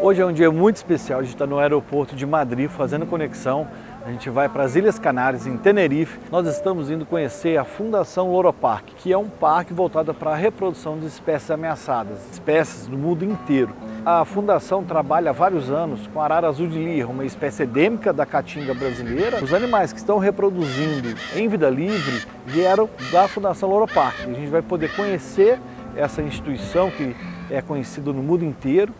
Hoje é um dia muito especial, a gente está no aeroporto de Madrid fazendo conexão. A gente vai para as Ilhas Canárias, em Tenerife. Nós estamos indo conhecer a Fundação Loro Park, que é um parque voltado para a reprodução de espécies ameaçadas, espécies do mundo inteiro. A fundação trabalha há vários anos com a arara azul de lir, uma espécie endêmica da caatinga brasileira. Os animais que estão reproduzindo em vida livre vieram da Fundação Loro Park. A gente vai poder conhecer essa instituição que é conhecida no mundo inteiro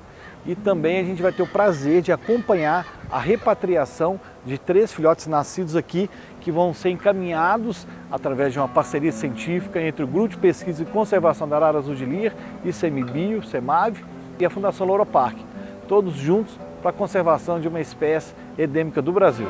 e também a gente vai ter o prazer de acompanhar a repatriação de três filhotes nascidos aqui que vão ser encaminhados através de uma parceria científica entre o Grupo de Pesquisa e Conservação da Arara Azul de Lir, ICMBio, CEMAV e a Fundação Louro Park, todos juntos para a conservação de uma espécie endêmica do Brasil.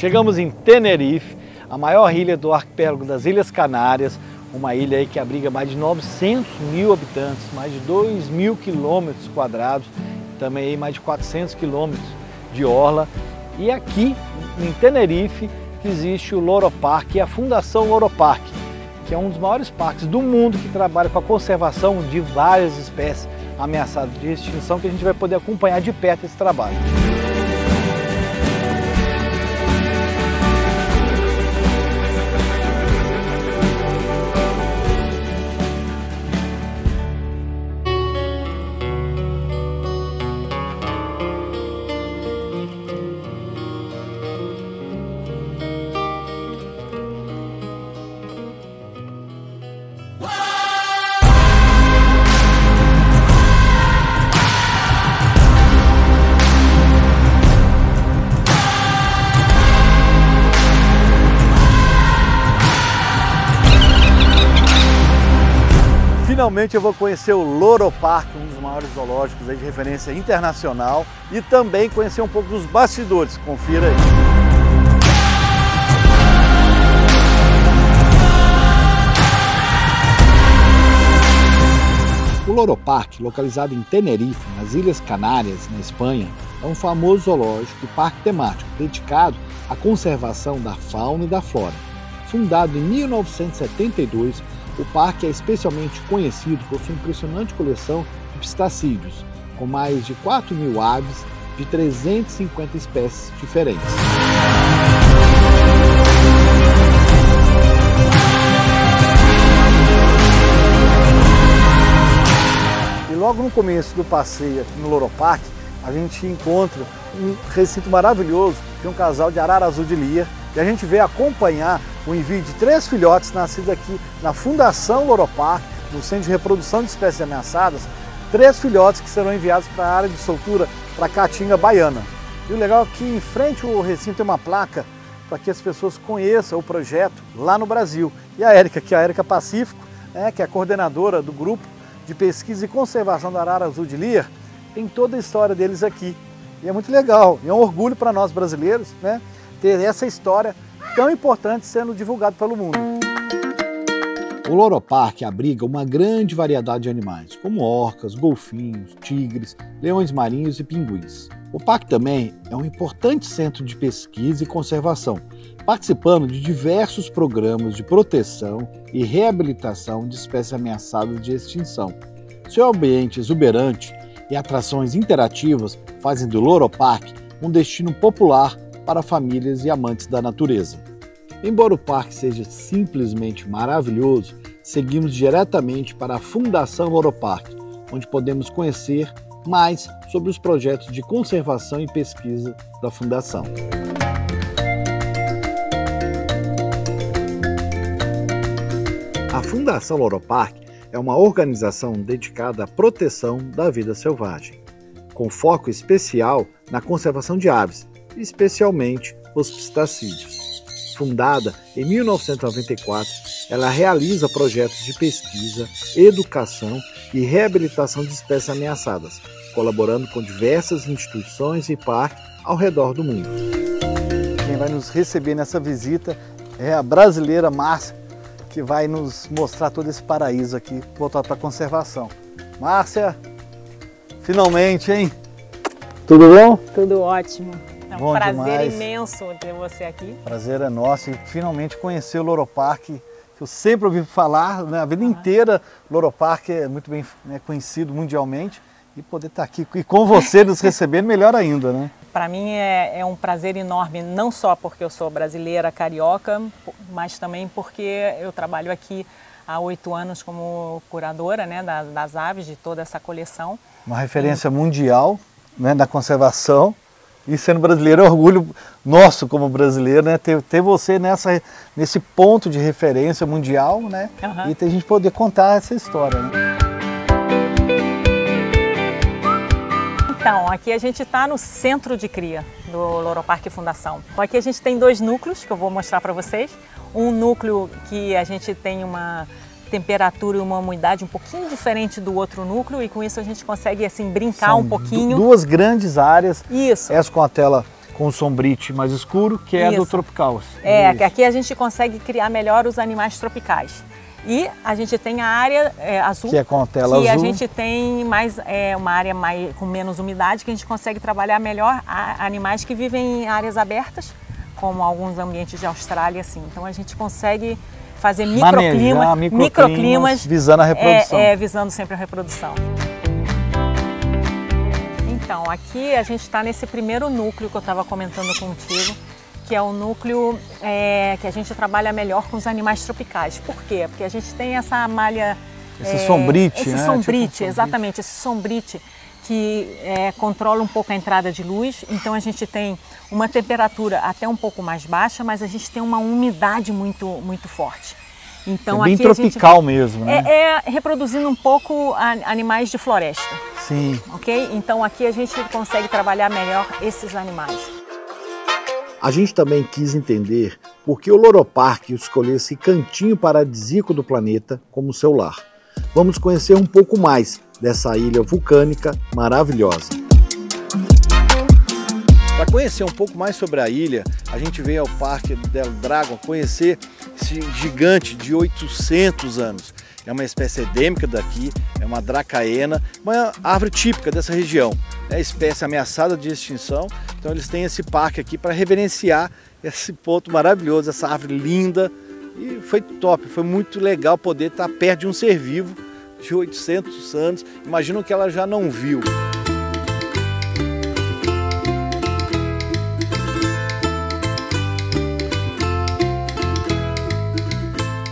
Chegamos em Tenerife, a maior ilha do arquipélago das Ilhas Canárias, uma ilha que abriga mais de 900 mil habitantes, mais de 2 mil quilômetros quadrados, também mais de 400 quilômetros de orla. E aqui em Tenerife existe o Loro Park e a Fundação Loro Park, que é um dos maiores parques do mundo que trabalha com a conservação de várias espécies ameaçadas de extinção, que a gente vai poder acompanhar de perto esse trabalho. Finalmente eu vou conhecer o Loro Park, um dos maiores zoológicos de referência internacional, e também conhecer um pouco dos bastidores. Confira aí. O Loro Park, localizado em Tenerife, nas Ilhas Canárias, na Espanha, é um famoso zoológico e parque temático dedicado à conservação da fauna e da flora. Fundado em 1972, o parque é especialmente conhecido por sua impressionante coleção de pistacídeos, com mais de 4 mil aves de 350 espécies diferentes. E logo no começo do passeio aqui no Loro Park, a gente encontra um recinto maravilhoso, é um casal de arara azul de lia, e a gente veio acompanhar o envio de três filhotes nascidos aqui na Fundação Loropark, no Centro de Reprodução de Espécies Ameaçadas, três filhotes que serão enviados para a área de soltura para a Caatinga Baiana. E o legal é que em frente ao recinto tem uma placa para que as pessoas conheçam o projeto lá no Brasil. E a Érica, que é a Érica Pacífico, né, que é a coordenadora do grupo de pesquisa e conservação da arara azul de Lia, tem toda a história deles aqui. E é muito legal, e é um orgulho para nós brasileiros, né? Ter essa história tão importante sendo divulgada pelo mundo. O Loro Park abriga uma grande variedade de animais, como orcas, golfinhos, tigres, leões marinhos e pinguins. O parque também é um importante centro de pesquisa e conservação, participando de diversos programas de proteção e reabilitação de espécies ameaçadas de extinção. Seu ambiente exuberante e atrações interativas fazem do Loro Park um destino popular para famílias e amantes da natureza. Embora o parque seja simplesmente maravilhoso, seguimos diretamente para a Fundação Loro Parque, onde podemos conhecer mais sobre os projetos de conservação e pesquisa da Fundação. A Fundação Loro Parque é uma organização dedicada à proteção da vida selvagem, com foco especial na conservação de aves, especialmente os pistacídeos. Fundada em 1994, ela realiza projetos de pesquisa, educação e reabilitação de espécies ameaçadas, colaborando com diversas instituições e parques ao redor do mundo. Quem vai nos receber nessa visita é a brasileira Márcia, que vai nos mostrar todo esse paraíso aqui, voltado para conservação. Márcia, finalmente, hein? Tudo bom? Tudo ótimo. Bom prazer demais. imenso ter você aqui. Prazer é nosso e finalmente conhecer o Loro Park, que eu sempre ouvi falar, né? a vida inteira Loro Park é muito bem né, conhecido mundialmente e poder estar aqui e com você nos recebendo melhor ainda, né? Para mim é, é um prazer enorme, não só porque eu sou brasileira, carioca, mas também porque eu trabalho aqui há oito anos como curadora né, das, das aves, de toda essa coleção. Uma referência mundial né, da conservação e sendo brasileiro é orgulho nosso como brasileiro, né? Ter, ter você nessa, nesse ponto de referência mundial, né? Aham. E ter a gente poder contar essa história, né? Então, aqui a gente está no centro de cria do Loro Parque Fundação. Então, aqui a gente tem dois núcleos que eu vou mostrar para vocês. Um núcleo que a gente tem uma temperatura e uma umidade um pouquinho diferente do outro núcleo e com isso a gente consegue assim brincar São um pouquinho. du- Duas grandes áreas, Isso. essa com a tela com sombrite mais escuro, que é a do tropical. É, Isso. aqui a gente consegue criar melhor os animais tropicais. E a gente tem a área é, azul, Que é com a tela que a azul. gente tem mais é, uma área mais, com menos umidade, que a gente consegue trabalhar melhor a- animais que vivem em áreas abertas, como alguns ambientes de Austrália, assim. Então a gente consegue fazer microclima, microclimas, microclimas visando a reprodução. é, é, visando sempre a reprodução. Então, aqui a gente está nesse primeiro núcleo que eu estava comentando contigo, que é o núcleo é, que a gente trabalha melhor com os animais tropicais. Por quê? Porque a gente tem essa malha... Esse sombrite, esse né? sombrite, Tipo um sombrite. exatamente, esse sombrite que é, controla um pouco a entrada de luz. Então a gente tem uma temperatura até um pouco mais baixa, mas a gente tem uma umidade muito, muito forte. Então é bem aqui a gente- tropical mesmo, né? é, é reproduzindo um pouco a- animais de floresta, Sim. ok? Então aqui a gente consegue trabalhar melhor esses animais. A gente também quis entender por que o Loroparque escolheu esse cantinho paradisíaco do planeta como seu lar. Vamos conhecer um pouco mais dessa ilha vulcânica maravilhosa. Para conhecer um pouco mais sobre a ilha, a gente veio ao Parque del Dragon conhecer esse gigante de 800 anos. É uma espécie endêmica daqui, é uma dracaena, uma árvore típica dessa região. É espécie ameaçada de extinção, então eles têm esse parque aqui para reverenciar esse ponto maravilhoso, essa árvore linda. E foi top, foi muito legal poder estar perto de um ser vivo de 800 anos. Imagino que ela já não viu.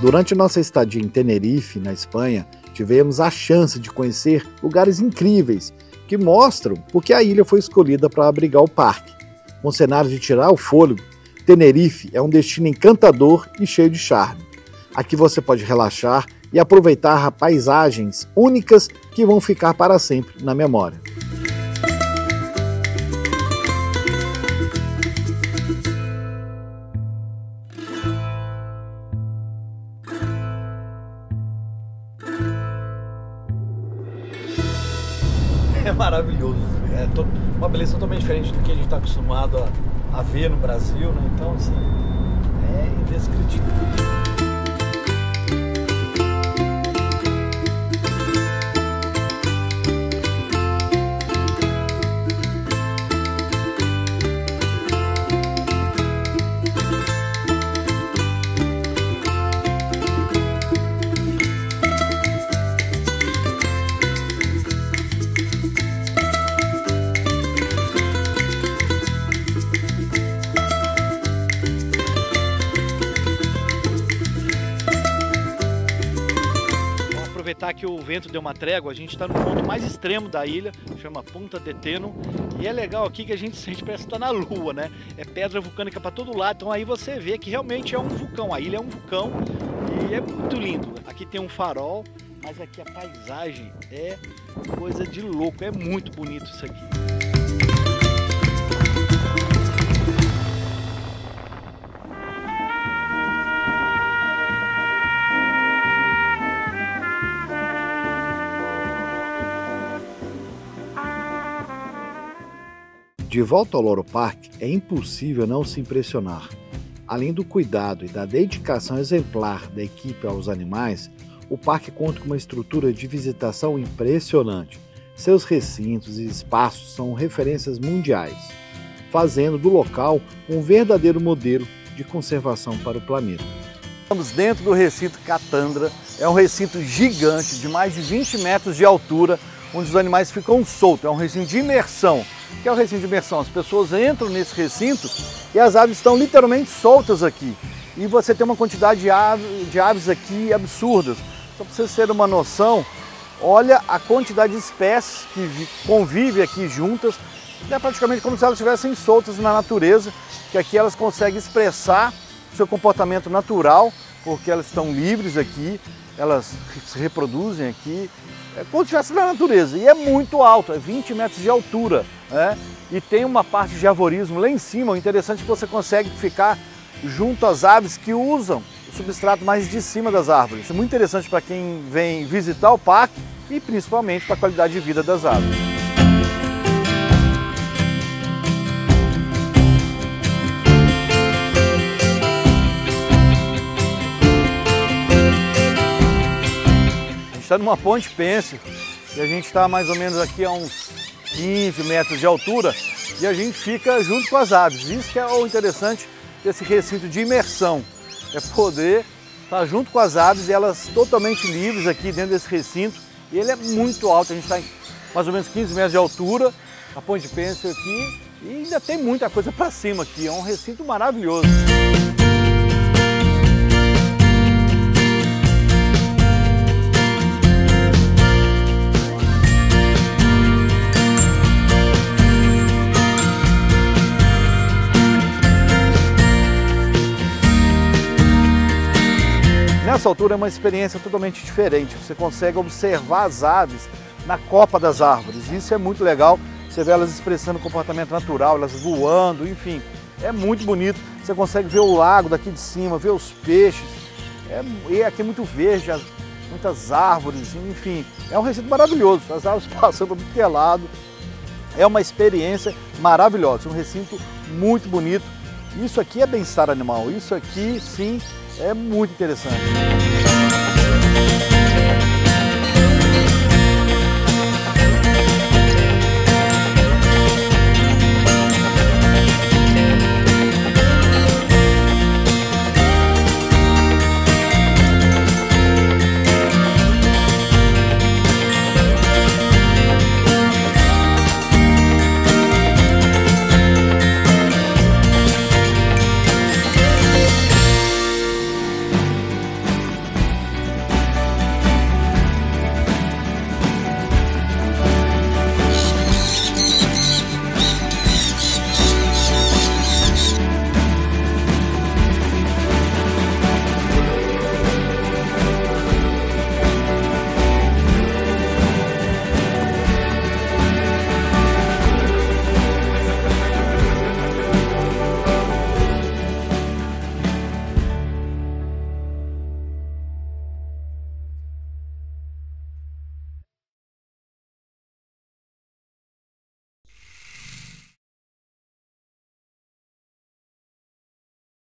Durante nossa estadia em Tenerife, na Espanha, tivemos a chance de conhecer lugares incríveis que mostram por que a ilha foi escolhida para abrigar o parque. Com cenários de tirar o fôlego, Tenerife é um destino encantador e cheio de charme. Aqui você pode relaxar e aproveitar paisagens únicas que vão ficar para sempre na memória. É maravilhoso. É uma beleza totalmente diferente do que a gente está acostumado a, a ver no Brasil, né? Então, assim, é indescritível. Aproveitar que o vento deu uma trégua, a gente está no ponto mais extremo da ilha, chama Punta de Teno, e é legal aqui que a gente sente parece estar na lua, né? É pedra vulcânica para todo lado, então aí você vê que realmente é um vulcão, a ilha é um vulcão e é muito lindo. Aqui tem um farol, mas aqui a paisagem é coisa de louco, é muito bonito isso aqui. De volta ao Loro Park, é impossível não se impressionar. Além do cuidado e da dedicação exemplar da equipe aos animais, o parque conta com uma estrutura de visitação impressionante. Seus recintos e espaços são referências mundiais, fazendo do local um verdadeiro modelo de conservação para o planeta. Estamos dentro do recinto Catandra, é um recinto gigante de mais de 20 metros de altura, onde os animais ficam soltos, é um recinto de imersão. O que é o recinto de imersão? As pessoas entram nesse recinto e as aves estão literalmente soltas aqui. E você tem uma quantidade de aves, de aves aqui absurdas. Só para vocês terem uma noção, olha a quantidade de espécies que convivem aqui juntas. É praticamente como se elas estivessem soltas na natureza, que aqui elas conseguem expressar seu comportamento natural, porque elas estão livres aqui, elas se reproduzem aqui, é como se estivesse na natureza. E é muito alto, é 20 metros de altura. Né? E tem uma parte de arvorismo lá em cima, o interessante é que você consegue ficar junto às aves que usam o substrato mais de cima das árvores. Isso é muito interessante para quem vem visitar o parque e principalmente para a qualidade de vida das aves. Está numa ponte pense e a gente está mais ou menos aqui a uns 15 metros de altura e a gente fica junto com as aves. Isso que é o interessante desse recinto de imersão, é poder estar junto com as aves e elas totalmente livres aqui dentro desse recinto. E ele é muito alto, a gente está em mais ou menos 15 metros de altura, a ponte pêncil aqui, e ainda tem muita coisa para cima aqui, é um recinto maravilhoso. Nessa altura é uma experiência totalmente diferente. Você consegue observar as aves na copa das árvores. Isso é muito legal. Você vê elas expressando comportamento natural, elas voando, enfim. É muito bonito. Você consegue ver o lago daqui de cima, ver os peixes. É, e aqui é muito verde, muitas árvores, enfim. É um recinto maravilhoso. As árvores passando por que lado. É uma experiência maravilhosa. Um recinto muito bonito. Isso aqui é bem-estar animal. Isso aqui, sim, é muito interessante.